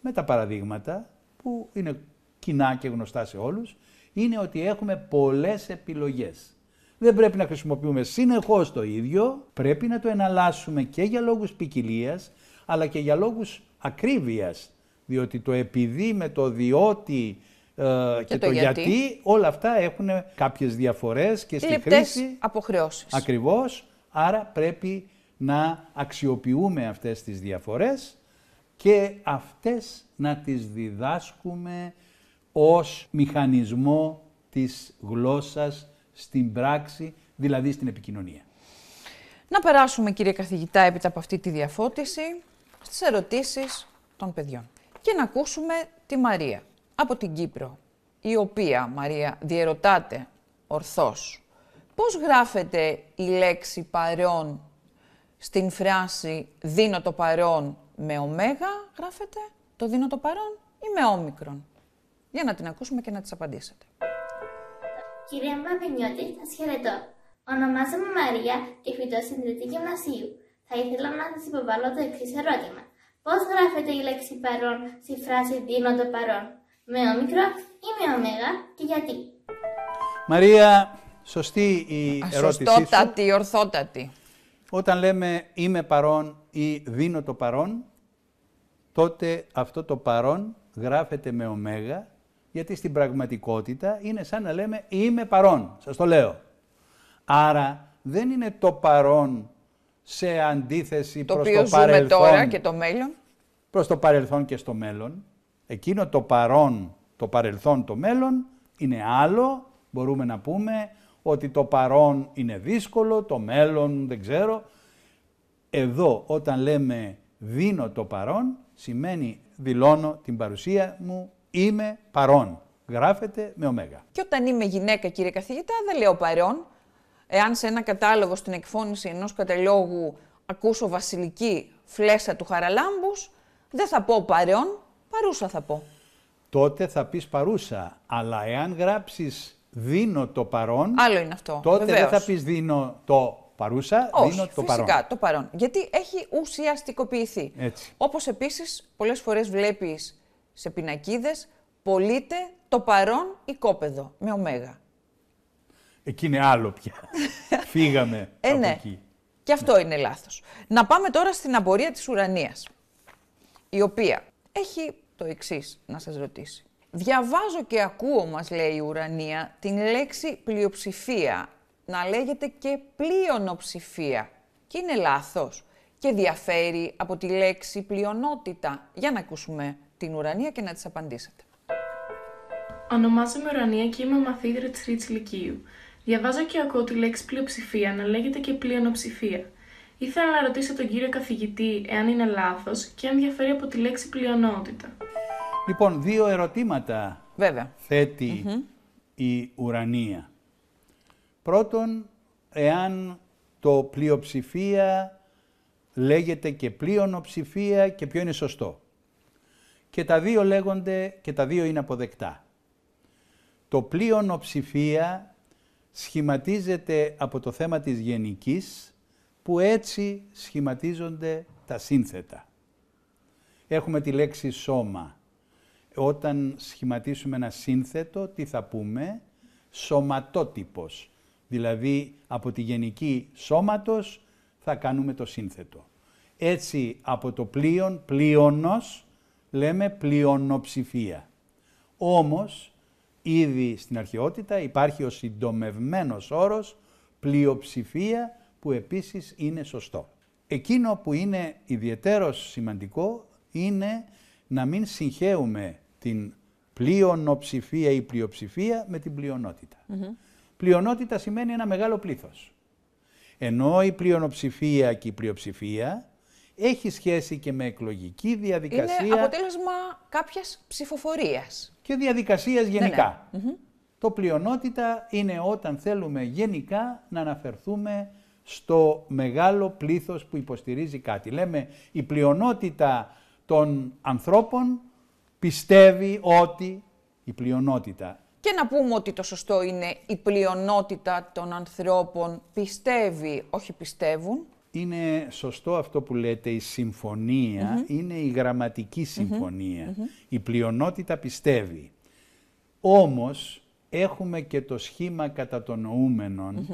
με τα παραδείγματα που είναι κοινά και γνωστά σε όλους, είναι ότι έχουμε πολλές επιλογές. Δεν πρέπει να χρησιμοποιούμε συνεχώς το ίδιο, πρέπει να το εναλλάσσουμε και για λόγους ποικιλίας, αλλά και για λόγους ακρίβειας. Διότι το επειδή με το διότι ε, και, το, γιατί. όλα αυτά έχουν κάποιες διαφορές και στη Λεπτές χρήση. αποχρεώσεις. Ακριβώς, άρα πρέπει να αξιοποιούμε αυτές τις διαφορές και αυτές να τις διδάσκουμε ως μηχανισμό της γλώσσας στην πράξη, δηλαδή στην επικοινωνία. Να περάσουμε κύριε καθηγητά έπειτα από αυτή τη διαφώτιση στις ερωτήσεις των παιδιών. Και να ακούσουμε τη Μαρία από την Κύπρο, η οποία, Μαρία, διερωτάται ορθώς. Πώς γράφεται η λέξη παρόν στην φράση «δίνω το παρόν» με ωμέγα, γράφεται; Το «δίνω το παρόν» ή με όμικρον; Για να την ακούσουμε και να τις απαντήσετε. Κυρία Μπαμπινιώτη, σας χαιρετώ. Ονομάζομαι Μαρία και φοιτώ στην Τρίτη Γυμνασίου. Θα ήθελα να σας υποβάλω το εξής ερώτημα. Πώς γράφεται η λέξη παρόν στη φράση δίνω το παρόν, με όμικρο ή με ωμέγα και γιατί; Μαρία, σωστή η ερώτησή σου. Σωστότατη, ορθότατη. Όταν λέμε είμαι παρόν ή δίνω το παρόν, τότε αυτό το παρόν γράφεται με ωμέγα γιατί στην πραγματικότητα είναι σαν να λέμε είμαι παρόν, σας το λέω. Άρα δεν είναι το παρόν σε αντίθεση το προς οποίο το παρελθόν. τώρα και το μέλλον. Προς το παρελθόν και στο μέλλον. Εκείνο το παρόν, το παρελθόν, το μέλλον είναι άλλο. Μπορούμε να πούμε ότι το παρόν είναι δύσκολο, το μέλλον δεν ξέρω. Εδώ όταν λέμε δίνω το παρόν, σημαίνει δηλώνω την παρουσία μου είμαι παρόν. Γράφεται με ωμέγα. Και όταν είμαι γυναίκα, κύριε καθηγητά, δεν λέω παρόν. Εάν σε ένα κατάλογο στην εκφώνηση ενός καταλόγου ακούσω βασιλική φλέσσα του χαραλάμπους, δεν θα πω παρόν, παρούσα θα πω. Τότε θα πεις παρούσα, αλλά εάν γράψεις δίνω το παρόν, Άλλο είναι αυτό, τότε βεβαίως. δεν θα πεις δίνω το παρούσα, Όχι, δίνω το φυσικά, παρόν. το παρόν. Γιατί έχει ουσιαστικοποιηθεί. Έτσι. Όπως επίσης πολλές φορές βλέπεις σε πινακίδες, πωλείται το παρόν οικόπεδο με ωμέγα. Εκεί είναι άλλο πια. Φύγαμε Ε, από ναι. εκεί. Και αυτό είναι λάθος. Να πάμε τώρα στην απορία της ουρανίας, η οποία έχει το εξής να σας ρωτήσει. Διαβάζω και ακούω, μας λέει η ουρανία, την λέξη πλειοψηφία να λέγεται και πλειονοψηφία. Και είναι λάθος και διαφέρει από τη λέξη πλειονότητα. Για να ακούσουμε την ουρανία και να τις απαντήσετε. Ονομάζομαι Ουρανία και είμαι μαθήτρια της Τρίτη Λυκείου. Διαβάζω και ακούω τη λέξη πλειοψηφία να λέγεται και πλειονοψηφία. Ήθελα να ρωτήσω τον κύριο καθηγητή εάν είναι λάθος και αν διαφέρει από τη λέξη πλειονότητα. Λοιπόν, δύο ερωτήματα Βέβαια. θέτει η ουρανία. Πρώτον, εάν το πλειοψηφία λέγεται και πλειονοψηφία και ποιο είναι σωστό. Και τα δύο λέγονται και τα δύο είναι αποδεκτά. Το πλειονοψηφία σχηματίζεται από το θέμα της γενικής που έτσι σχηματίζονται τα σύνθετα. Έχουμε τη λέξη σώμα. Όταν σχηματίσουμε ένα σύνθετο, τι θα πούμε, σωματότυπος. Δηλαδή, από τη γενική σώματος θα κάνουμε το σύνθετο. Έτσι, από το πλοίον, πλοίονος, λέμε πλειονοψηφία. Όμως, ήδη στην αρχαιότητα υπάρχει ο συντομευμένος όρος πλειοψηφία που επίσης είναι σωστό. Εκείνο που είναι ιδιαίτερος σημαντικό είναι να μην συγχαίουμε την πλειονοψηφία ή πλειοψηφία με την πλειονότητα. Πλειονότητα σημαίνει ένα μεγάλο πλήθος. Ενώ η πλειονοψηφία και η πλειοψηφία έχει σχέση και με εκλογική διαδικασία. Είναι αποτέλεσμα κάποιας ψηφοφορίας. Και διαδικασίας Ναι, γενικά. Το πλειονότητα είναι όταν θέλουμε γενικά να αναφερθούμε στο μεγάλο πλήθος που υποστηρίζει κάτι. Λέμε η πλειονότητα των ανθρώπων πιστεύει ότι η πλειονότητα Και να πούμε ότι το σωστό είναι η πλειονότητα των ανθρώπων πιστεύει, όχι πιστεύουν. Είναι σωστό αυτό που λέτε, η συμφωνία είναι η γραμματική συμφωνία. Η πλειονότητα πιστεύει. Όμως έχουμε και το σχήμα κατά των νοούμενων,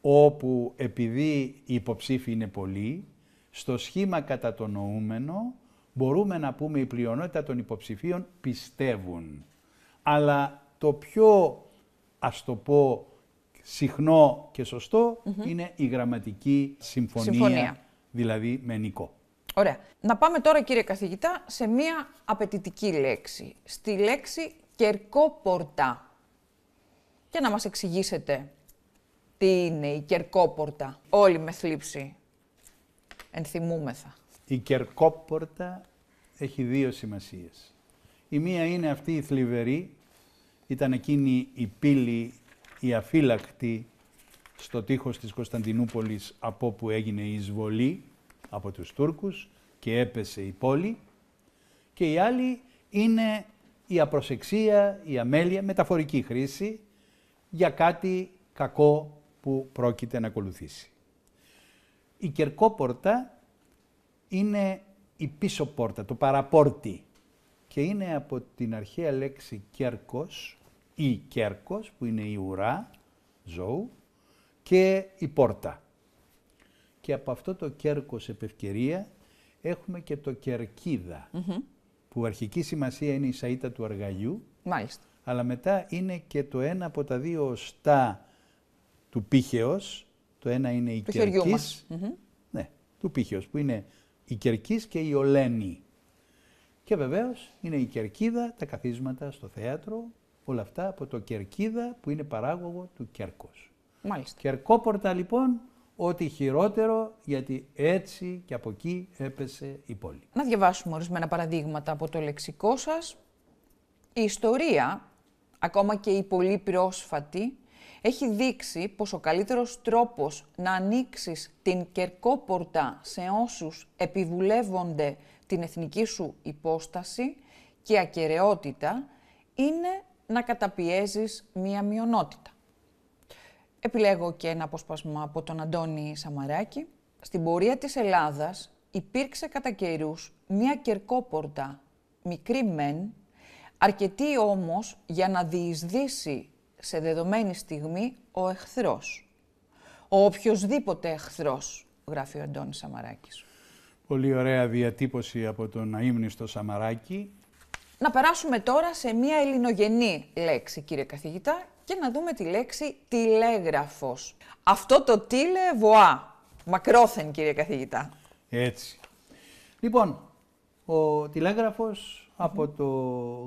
όπου επειδή οι υποψήφοι είναι πολλοί, στο σχήμα κατά το νοούμενο μπορούμε να πούμε η πλειονότητα των υποψηφίων πιστεύουν. Αλλά το πιο, ας το πω, συχνό και σωστό είναι η γραμματική συμφωνία, Συμφωνία. δηλαδή με νικό. Ωραία. Να πάμε τώρα κύριε καθηγητά σε μία απαιτητική λέξη. Στη λέξη κερκόπορτα. Και να μας εξηγήσετε τι είναι η κερκόπορτα. Όλοι με θλίψη ενθυμούμεθα. Η κερκόπορτα έχει δύο σημασίες. Η μία είναι αυτή η θλιβερή, ήταν εκείνη η πύλη, η αφύλακτη στο τείχος της Κωνσταντινούπολης από όπου έγινε η εισβολή από τους Τούρκους και έπεσε η πόλη. Και η άλλη είναι η απροσεξία, η αμέλεια, μεταφορική χρήση για κάτι κακό που πρόκειται να ακολουθήσει. Η κερκόπορτα είναι η πίσω πόρτα, το παραπόρτι και είναι από την αρχαία λέξη κέρκος ή κέρκος που είναι η ουρά ζώου και η πόρτα. Και από αυτό το κέρκος επευκαιρία έχουμε και το κερκίδα που αρχική σημασία είναι η σαΐτα του αργαλιού Μάλιστα. αλλά μετά είναι και το ένα από τα δύο οστά του πύχεως, το ένα είναι η Του χεριού κερκής, μας. Μμμ. ναι, του πύχεως, που είναι η κερκής και η ολένη. Και βεβαίως είναι η κερκίδα, τα καθίσματα στο θέατρο, όλα αυτά από το κερκίδα που είναι παράγωγο του κέρκος. Μάλιστα. Κερκόπορτα λοιπόν, ό,τι χειρότερο, γιατί έτσι και από εκεί έπεσε η πόλη. Να διαβάσουμε ορισμένα παραδείγματα από το λεξικό σας. Η ιστορία, ακόμα και η πολύ πρόσφατη, έχει δείξει πως ο καλύτερος τρόπος να ανοίξεις την κερκόπορτα σε όσους επιβουλεύονται την εθνική σου υπόσταση και ακαιρεότητα είναι να καταπιέζεις μία μειονότητα. Επιλέγω και ένα αποσπάσμα από τον Αντώνη Σαμαράκη. Στην πορεία της Ελλάδας υπήρξε κατά καιρούς μία κερκόπορτα, μικρή μεν, αρκετή όμως για να διεισδύσει σε δεδομένη στιγμή ο εχθρός. Ο οποιοδήποτε εχθρός, γράφει ο Αντώνης Σαμαράκης. Πολύ ωραία διατύπωση από τον αείμνηστο Σαμαράκη. Να περάσουμε τώρα σε μία ελληνογενή λέξη, κύριε καθηγητά, και να δούμε τη λέξη τηλέγραφος. Αυτό το τίλε βοά. Μακρόθεν, κύριε καθηγητά. Έτσι. Λοιπόν, ο τηλέγραφος από το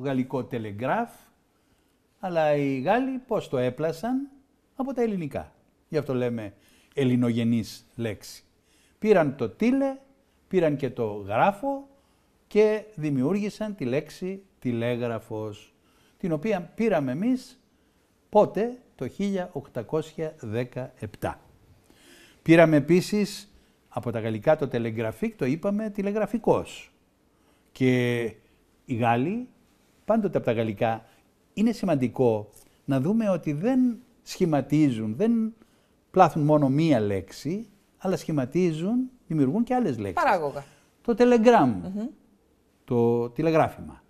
γαλλικό telegraph, αλλά οι Γάλλοι πώς το έπλασαν; Από τα ελληνικά. Γι' αυτό λέμε ελληνογενής λέξη. Πήραν το τίλε, πήραν και το γράφο και δημιούργησαν τη λέξη τηλέγραφος, την οποία πήραμε εμείς πότε; Το 1817. Πήραμε επίσης από τα γαλλικά το telegraphic, το είπαμε τηλεγραφικός. Και οι Γάλλοι, πάντοτε από τα γαλλικά, είναι σημαντικό να δούμε ότι δεν σχηματίζουν, δεν πλάθουν μόνο μία λέξη, αλλά σχηματίζουν, δημιουργούν και άλλες λέξεις. Παράγωγα. Το telegram, το τηλεγράφημα.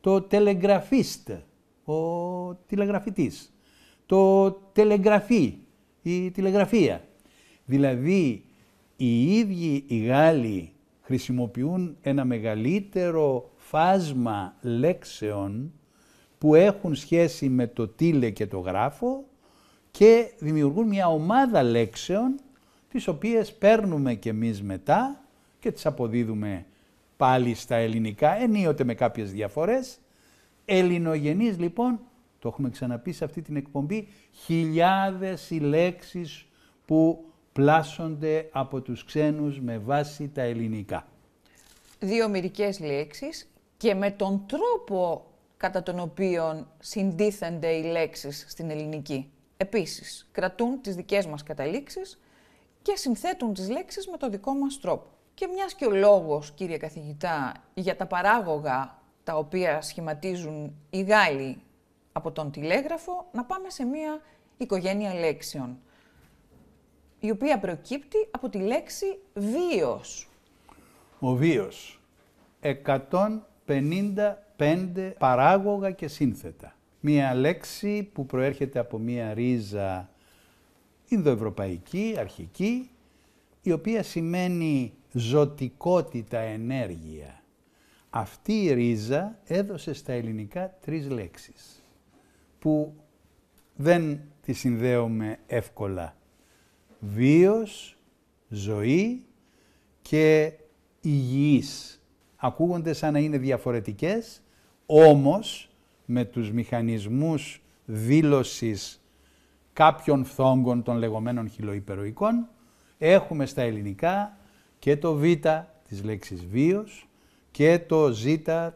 Το τελεγραφίστ, ο τηλεγραφητής. Το τελεγραφή, η τηλεγραφία. Δηλαδή, οι ίδιοι οι Γάλλοι χρησιμοποιούν ένα μεγαλύτερο φάσμα λέξεων που έχουν σχέση με το τίλε και το γράφο και δημιουργούν μια ομάδα λέξεων τις οποίες παίρνουμε και εμείς μετά και τις αποδίδουμε πάλι στα ελληνικά, ενίοτε με κάποιες διαφορές. Ελληνογενείς λοιπόν, το έχουμε ξαναπεί σε αυτή την εκπομπή, χιλιάδες οι λέξεις που πλάσσονται από τους ξένους με βάση τα ελληνικά. δύο μερικές λέξεις και με τον τρόπο κατά τον οποίο συντίθενται οι λέξεις στην ελληνική. Επίσης, κρατούν τις δικές μας καταλήξεις και συνθέτουν τις λέξεις με το δικό μας τρόπο. Και μιας και ο λόγος, κύριε καθηγητά, για τα παράγωγα τα οποία σχηματίζουν οι Γάλλοι από τον τηλέγραφο, να πάμε σε μια οικογένεια λέξεων, η οποία προκύπτει από τη λέξη βίος. Ο βίος. 155 παράγωγα και σύνθετα. Μία λέξη που προέρχεται από μία ρίζα Ινδοευρωπαϊκή, αρχική, η οποία σημαίνει ζωτικότητα, ενέργεια. Αυτή η ρίζα έδωσε στα ελληνικά τρεις λέξεις, που δεν τη συνδέουμε εύκολα. Βίος, ζωή και υγιής. Ακούγονται σαν να είναι διαφορετικές, όμως με τους μηχανισμούς δήλωσης κάποιων φθόγκων των λεγόμενων χιλοϊπεροϊκών, έχουμε στα ελληνικά και το β της λέξης βίος και το ζ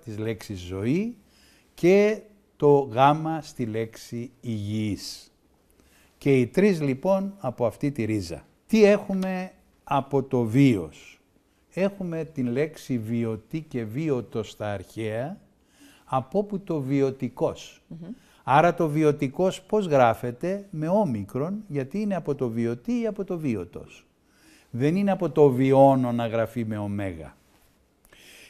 της λέξης ζωή και το γ στη λέξη υγιής. Και οι τρεις λοιπόν από αυτή τη ρίζα. Τι έχουμε από το βίος; Έχουμε την λέξη βιωτή και βίωτο στα αρχαία, από όπου το βιωτικος Άρα το βιωτικός πώς γράφεται; Με όμικρον, γιατί είναι από το βιωτή ή από το βίωτος. Δεν είναι από το βιώνο να γραφεί με ωμέγα.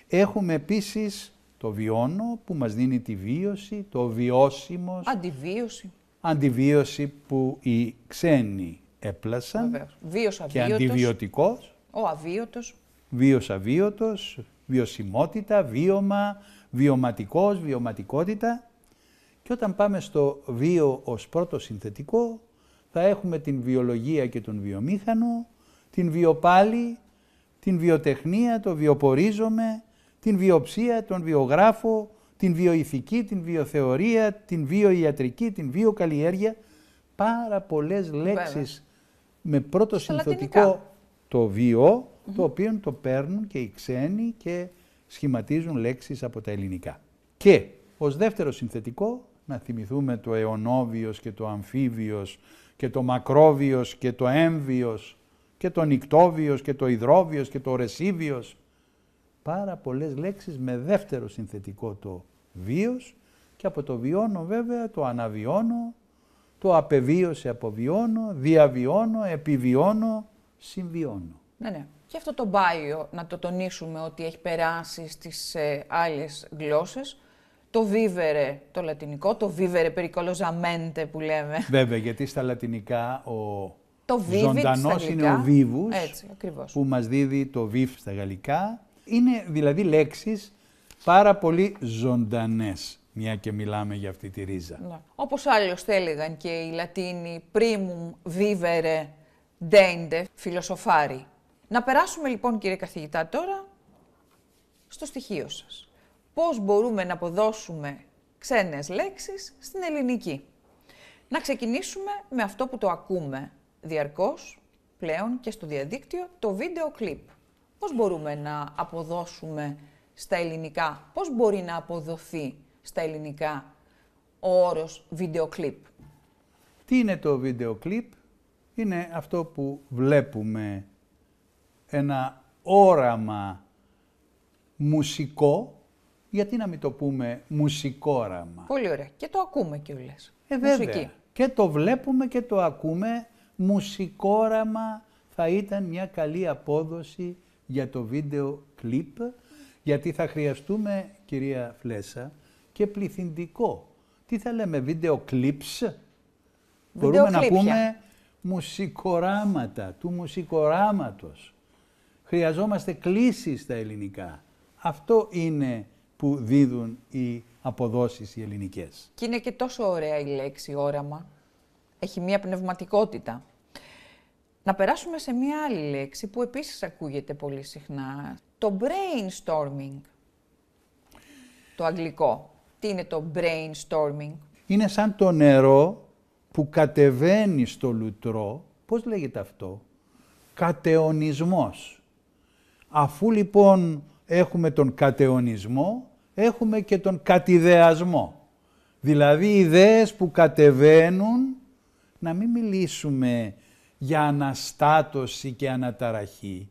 Έχουμε επίσης το βιώνο που μας δίνει τη βίωση, το βιώσιμος. Αντιβίωση. Αντιβίωση που οι ξένοι έπλασαν. Βεβαίως. Βίος Και αβίωτος. αντιβιωτικός. Ο αβίωτος. Βίος αβίωτος, βιωσιμότητα, βίωμα, βιωματικός, βιωματικότητα. Και όταν πάμε στο βίο ως πρώτο συνθετικό, θα έχουμε την βιολογία και τον βιομήχανο, την βιοπάλη, την βιοτεχνία, το βιοπορίζομαι, την βιοψία, τον βιογράφο, την βιοηθική, την βιοθεωρία, την βιοιατρική, την βιοκαλλιέργεια. Πάρα πολλές λέξεις με πρώτο Στα συνθετικό λατινικά. το βιο, το οποίο το παίρνουν και οι ξένοι και σχηματίζουν λέξεις από τα ελληνικά. Και ως δεύτερο συνθετικό, να θυμηθούμε το αιωνόβιος και το αμφίβιος και το μακρόβιος και το έμβιος και το νικτόβιος και το υδρόβιος και το ρεσίβιος. Πάρα πολλές λέξεις με δεύτερο συνθετικό το βίος και από το βιώνω βέβαια το αναβιώνω, το απεβίωσε αποβιώνω, διαβιώνω, επιβιώνω, συμβιώνω. Ναι, ναι. Και αυτό το μπάιο, να το τονίσουμε ότι έχει περάσει στις ε, άλλες γλώσσες. Το βίβερε, το λατινικό, το βίβερε περικολοζαμέντε που λέμε. Βέβαια, γιατί στα λατινικά ο Το vivid ζωντανός στα είναι αγγλικά. ο βίβους, Έτσι, ακριβώς. που μας δίδει το βίφ στα γαλλικά. Είναι δηλαδή λέξεις πάρα πολύ ζωντανές, μια και μιλάμε για αυτή τη ρίζα. Ναι. Όπως άλλωστε έλεγαν και οι Λατίνοι primum vivere dende φιλοσοφάρι. Να περάσουμε λοιπόν κύριε καθηγητά τώρα στο στοιχείο σας. Πώς μπορούμε να αποδώσουμε ξένες λέξεις στην ελληνική; Να ξεκινήσουμε με αυτό που το ακούμε διαρκώς πλέον και στο διαδίκτυο, το βίντεο κλιπ. Πώς μπορούμε να αποδώσουμε στα ελληνικά, πώς μπορεί να αποδοθεί στα ελληνικά ο όρος βίντεο κλιπ; Τι είναι το βίντεο κλιπ; Είναι αυτό που βλέπουμε ένα όραμα μουσικό, γιατί να μην το πούμε μουσικόραμα. Πολύ ωραία. Και το ακούμε κιόλας. Ε, βέβαια. Μουσική. Και το βλέπουμε και το ακούμε. Μουσικόραμα θα ήταν μια καλή απόδοση για το βίντεο κλιπ, γιατί θα χρειαστούμε, κυρία Φλέσα, και πληθυντικό. Τι θα λέμε, βίντεο κλιπς; Μπορούμε να Βιντεοκλίπια. πούμε μουσικοράματα, του μουσικοράματος. Χρειαζόμαστε κλήσεις στα ελληνικά. Αυτό είναι που δίδουν οι αποδόσεις οι ελληνικές. Και είναι και τόσο ωραία η λέξη όραμα. Έχει μία πνευματικότητα. Να περάσουμε σε μία άλλη λέξη που επίσης ακούγεται πολύ συχνά. Το brainstorming. Το αγγλικό. Τι είναι το brainstorming; Είναι σαν το νερό που κατεβαίνει στο λουτρό. Πώς λέγεται αυτό; Κατεωνισμός. Αφού λοιπόν έχουμε τον κατεωνισμό, έχουμε και τον κατιδεασμό. Δηλαδή ιδέες που κατεβαίνουν, να μην μιλήσουμε για αναστάτωση και αναταραχή.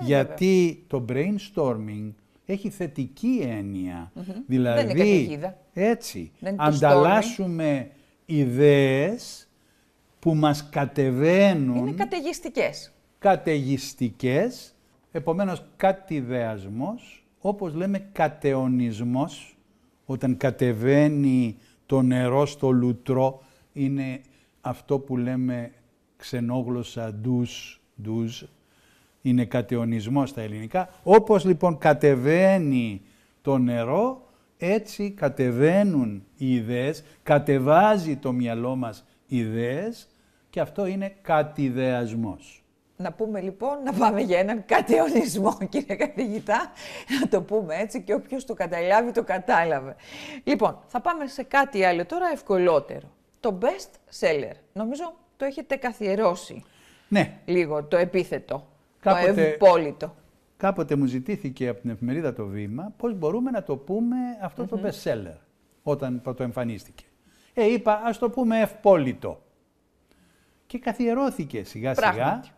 Ναι, γιατί το brainstorming έχει θετική έννοια. Δηλαδή, Δεν είναι καταιγίδα. έτσι, Δεν είναι το ανταλλάσσουμε ιδέες που μας κατεβαίνουν Είναι καταιγιστικές. καταιγιστικές, επομένως κατηδεασμός, όπως λέμε κατεωνισμός, όταν κατεβαίνει το νερό στο λουτρό, είναι αυτό που λέμε ξενόγλωσσα ντους, ντους, είναι κατεωνισμός στα ελληνικά. Όπως λοιπόν κατεβαίνει το νερό, έτσι κατεβαίνουν οι ιδέες, κατεβάζει το μυαλό μας ιδέες και αυτό είναι κατηδεασμός. Να πούμε λοιπόν, να πάμε για έναν κατεωνισμό, κύριε καθηγητά, να το πούμε έτσι και όποιος το καταλάβει, το κατάλαβε. Λοιπόν, θα πάμε σε κάτι άλλο τώρα ευκολότερο. Το best seller. Νομίζω το έχετε καθιερώσει Ναι, λίγο το επίθετο, Κάποτε- το ευπόλυτο. Κάποτε μου ζητήθηκε από την εφημερίδα το Βήμα πώς μπορούμε να το πούμε αυτό το best seller όταν το εμφανίστηκε. Ε, είπα ας το πούμε ευπόλυτο. Και καθιερώθηκε σιγά σιγά Πράγματι.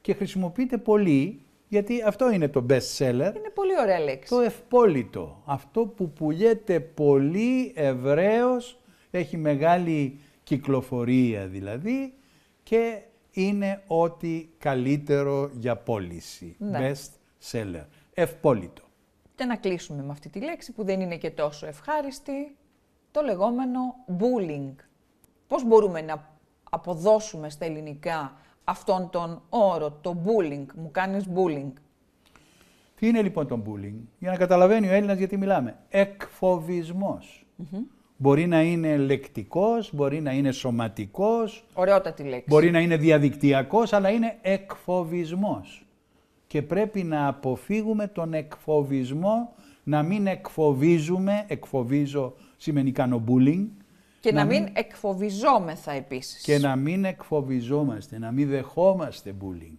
Και χρησιμοποιείται πολύ γιατί αυτό είναι το best seller, Είναι πολύ ωραία λέξη. το ευπόλυτο. Αυτό που πουλιέται πολύ ευρέως, έχει μεγάλη κυκλοφορία δηλαδή και είναι ό,τι καλύτερο για πώληση. Ναι. Best seller. Ευπόλυτο. Και να κλείσουμε με αυτή τη λέξη που δεν είναι και τόσο ευχάριστη, το λεγόμενο bullying. Πώς μπορούμε να αποδώσουμε στα ελληνικά αυτόν τον όρο, το bullying, μου κάνεις bullying. Τι είναι λοιπόν το bullying, για να καταλαβαίνει ο Έλληνας γιατί μιλάμε. Εκφοβισμός. Μπορεί να είναι λεκτικός, μπορεί να είναι σωματικός, Ωραιότατη λέξη. Μπορεί να είναι διαδικτυακός, αλλά είναι εκφοβισμός. Και πρέπει να αποφύγουμε τον εκφοβισμό, να μην εκφοβίζουμε, εκφοβίζω σημαίνει κάνω bullying, Και να, να μην μην- εκφοβιζόμεθα επίσης. και να μην εκφοβιζόμαστε, να μην δεχόμαστε bullying.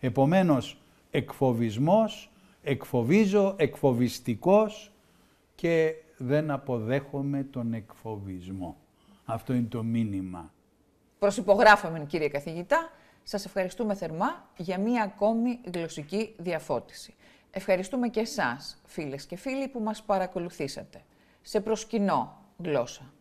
Επομένως, εκφοβισμός, εκφοβίζω, εκφοβιστικός και δεν αποδέχομαι τον εκφοβισμό. Αυτό είναι το μήνυμα. Προσυπογράφαμε, κύριε καθηγητά. Σας ευχαριστούμε θερμά για μία ακόμη γλωσσική διαφώτιση. Ευχαριστούμε και εσάς, φίλες και φίλοι, που μας παρακολουθήσατε. Σε προσκυνώ γλώσσα.